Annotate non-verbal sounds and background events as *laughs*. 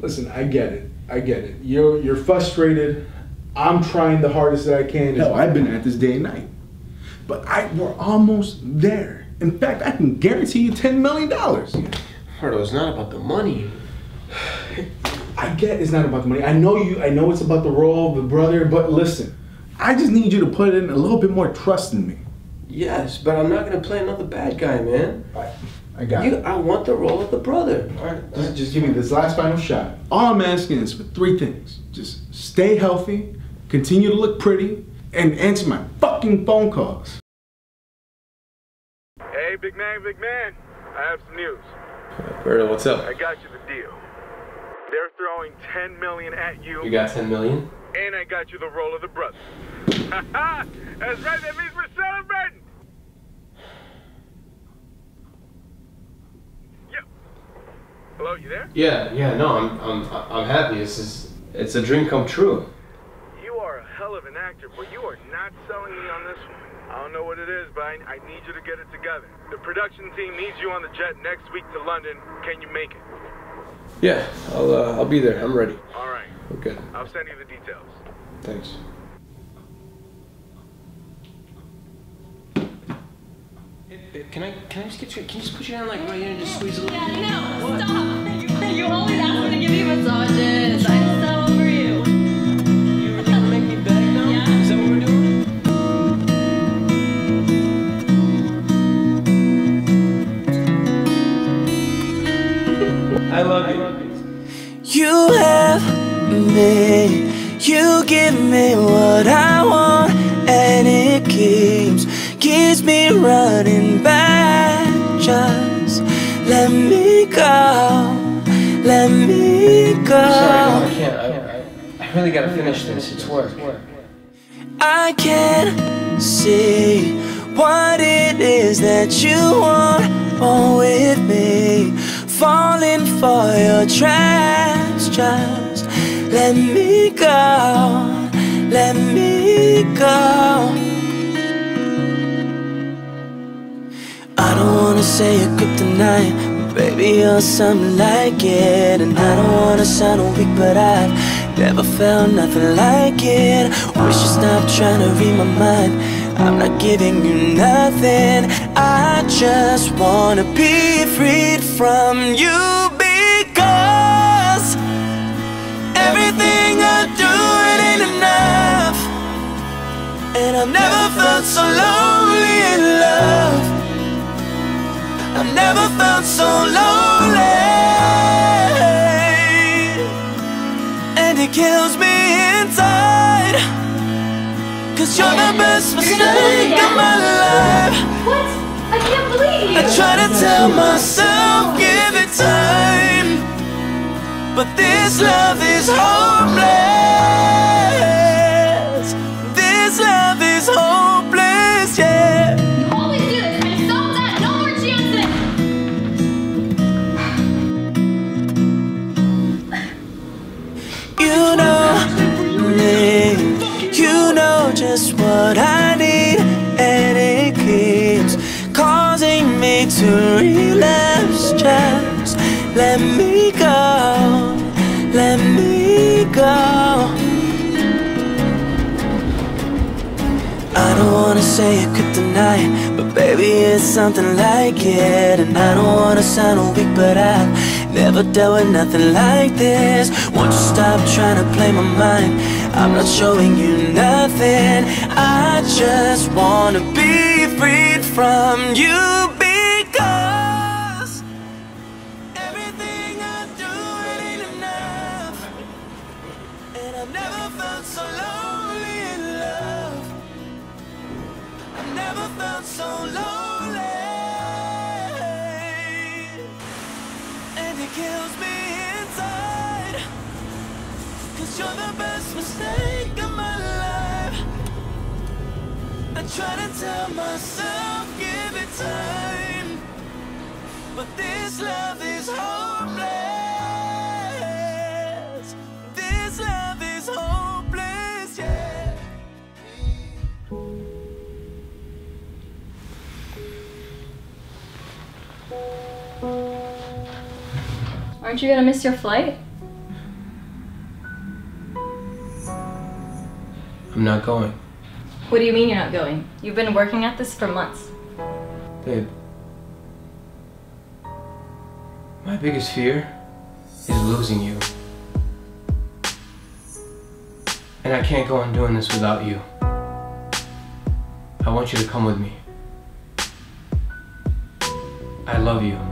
Listen, I get it. I get it. You're you're frustrated. I'm trying the hardest that I can. Hell, I've been at this day and night. But I we're almost there. In fact, I can guarantee you ten million dollars. Hardo, it's not about the money. I get it's not about the money. I know you. I know it's about the role of the brother. But listen, I just need you to put in a little bit more trust in me. Yes, but I'm not gonna play another bad guy, man. I, I got You, it. I want the role of the brother. All right, just, just give me this last final shot. All I'm asking is for three things: just stay healthy, continue to look pretty, and answer my fucking phone calls. Hey, big man, big man. I have some news. Berto, what's up? I got you the deal. They're throwing 10 million at you, You got 10 million? and I got you the role of the brother. *laughs* That's right, that means we're celebrating. Hello, you there? Yeah, yeah, no, I'm, I'm, I'm happy. This is, it's a dream come true. You are a hell of an actor, but you are not selling me on this one. I don't know what it is, but I, I need you to get it together. The production team needs you on the jet next week to London. Can you make it? Yeah, I'll, uh, I'll be there. I'm ready. All right. Okay, I'll send you the details. thanks. Can I can I just get you? Can you just put your hand like right here and just squeeze a little? Yeah, no, stop. You always ask me to give you massages. I'm so over you. You really gonna make me beg now? Is that what we're doing? I love you. You have me, you give me what I want, and it keeps keeps me running back. Just let me go, let me Sorry, no, go. I can't. I, I, I really gotta finish this. It's work. I can't see what it is that you want, want with me. Falling for your traps, just let me go, let me go. I don't wanna say you're kryptonite, baby you're something like it. And I don't wanna sound weak, but I've never felt nothing like it. Wish you stopped trying to read my mind. I'm not giving you nothing. I just wanna be freed from you because everything I do it ain't enough. And I've never felt so I've never felt so lonely. And it kills me inside. Cause you're the best mistake of my life. What? I can't believe you. I try to tell myself give it time. But this love is hopeless what I need, and it keeps causing me to relapse. Just let me go, let me go. I don't wanna say it kryptonite, but baby it's something like it. And I don't wanna sound weak, but I've never dealt with nothing like this. Won't you stop trying to play my mind? I'm not showing you nothing. I just wanna be freed from you because everything You're the best mistake of my life. I try to tell myself, give it time. But this love is hopeless. This love is hopeless, yeah. Aren't you gonna miss your flight? I'm not going. What do you mean you're not going? You've been working at this for months. Babe. My biggest fear is losing you. And I can't go on doing this without you. I want you to come with me. I love you.